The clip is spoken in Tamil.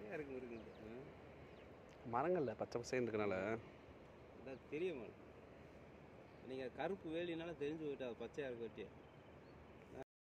நிறையா இருக்கும் இருக்குது மரங்களில் மரங்கள்ல பச்சை பசேன்னு இருக்கனால. அதான் தெரியும்? நீங்கள் கருப்பு வேலினால தெரிஞ்சு போயிட்டு அது பச்சையாக இருக்க